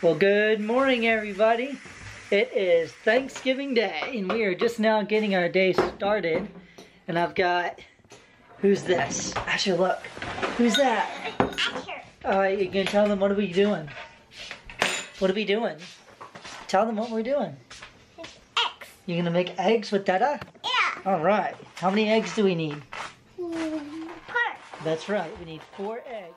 Well, good morning, everybody. It is Thanksgiving Day, and we are just now getting our day started. And I've got, who's this? Asher, look. Who's that? Asher. All right, you gonna tell them what are we doing? What are we doing? Tell them what we're doing. Eggs. You're gonna make eggs with Dada? Yeah. All right. How many eggs do we need? Mm, Part. That's right. We need four eggs.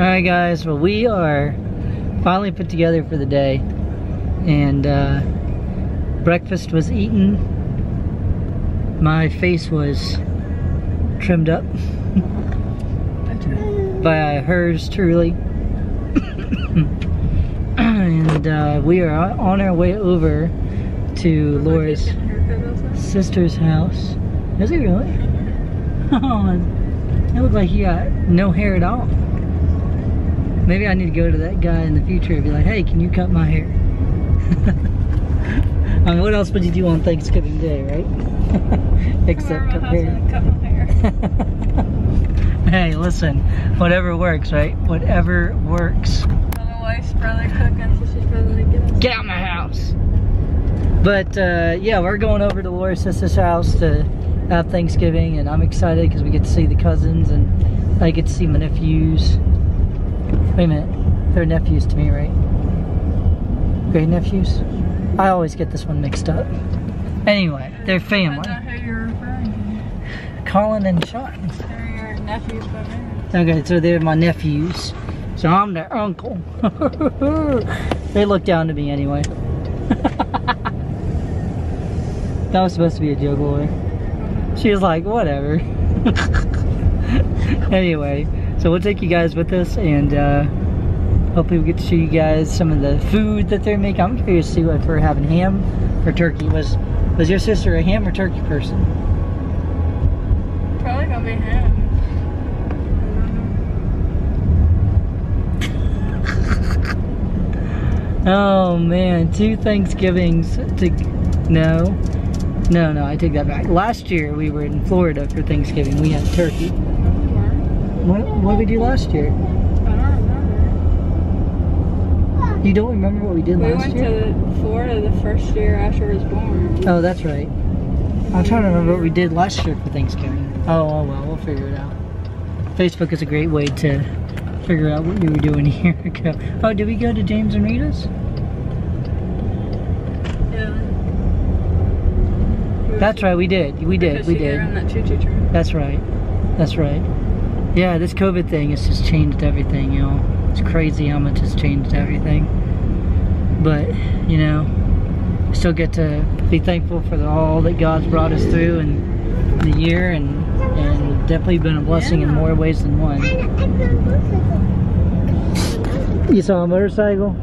You do? All right, guys. Well, we are finally put together for the day, and uh, breakfast was eaten. My face was trimmed up by hers truly, and uh, we are on our way over to Laura's sister's house. Is it really? Oh, it looked like you got no hair at all. Maybe I need to go to that guy in the future and be like, hey, can you cut my hair? I mean, what else would you do on Thanksgiving Day, right? Except cut hair. Cut my hair. hey, listen, whatever works, right? Whatever works. My wife's brother cooking, so she's probably gonna get out of my house. But uh, yeah, we're going over to Laura's sister's house to have Thanksgiving, and I'm excited because we get to see the cousins and I get to see my nephews. Wait a minute, they're nephews to me, right? Great nephews? I always get this one mixed up. Anyway, they're I family. know who you're referring Colin and Sean. They're your nephews by marriage. Okay, so they're my nephews. So I'm their uncle. they look down to me anyway. that was supposed to be a joke, Laura. She was like, whatever. anyway, so we'll take you guys with us and uh, hopefully we get to show you guys some of the food that they're making. I'm curious to see if we're having ham or turkey. Was was your sister a ham or turkey person? Probably gonna be ham. Oh man, two Thanksgivings to no. No, no, I take that back. Last year we were in Florida for Thanksgiving. We had turkey. What, what did we do last year? I don't remember. You don't remember what we did We last year? We went to Florida the first year Asher was born. Oh, that's right. I'm trying to remember what we did last year for Thanksgiving. Oh, oh well, we'll figure it out. Facebook is a great way to figure out what we were doing a year ago. Oh, did we go to James and Rita's? Yeah. That's right, we did. We did. We did. On that choo-choo train. That's right. That's right. Yeah, this COVID thing has just changed everything, you know. It's crazy how much it's changed everything. But, you know, still get to be thankful for the, all that God's brought us through in the year and and definitely been a blessing in more ways than one. I, I found both of them. You saw a motorcycle?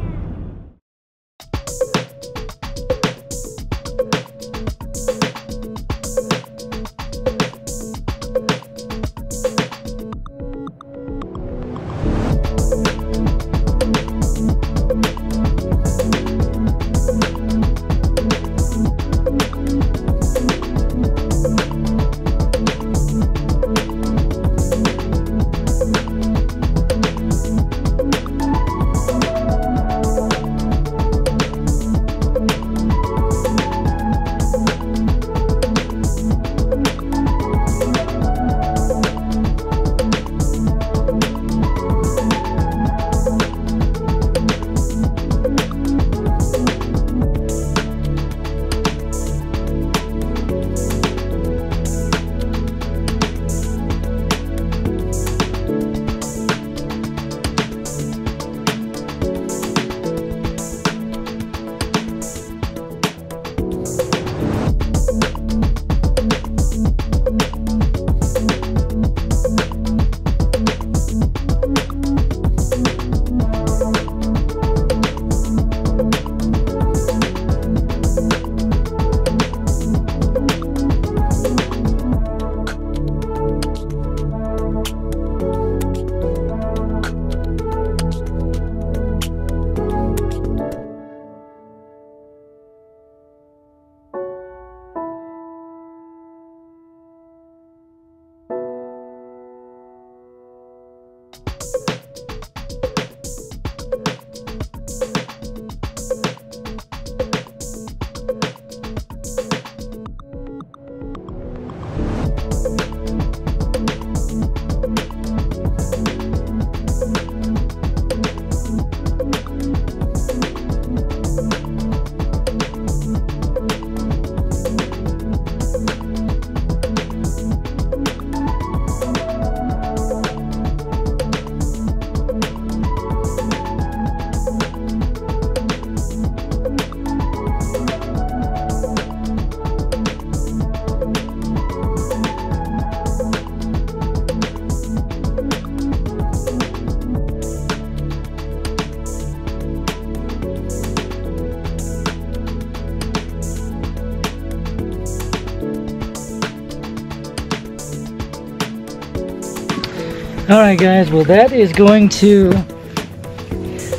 All right, guys. Well, that is going to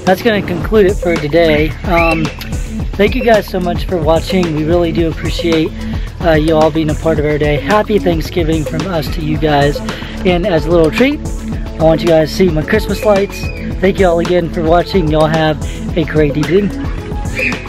that's going to conclude it for today. Um, thank you guys so much for watching. We really do appreciate uh, you all being a part of our day. Happy Thanksgiving from us to you guys. And as a little treat, I want you guys to see my Christmas lights. Thank you all again for watching. Y'all have a great evening.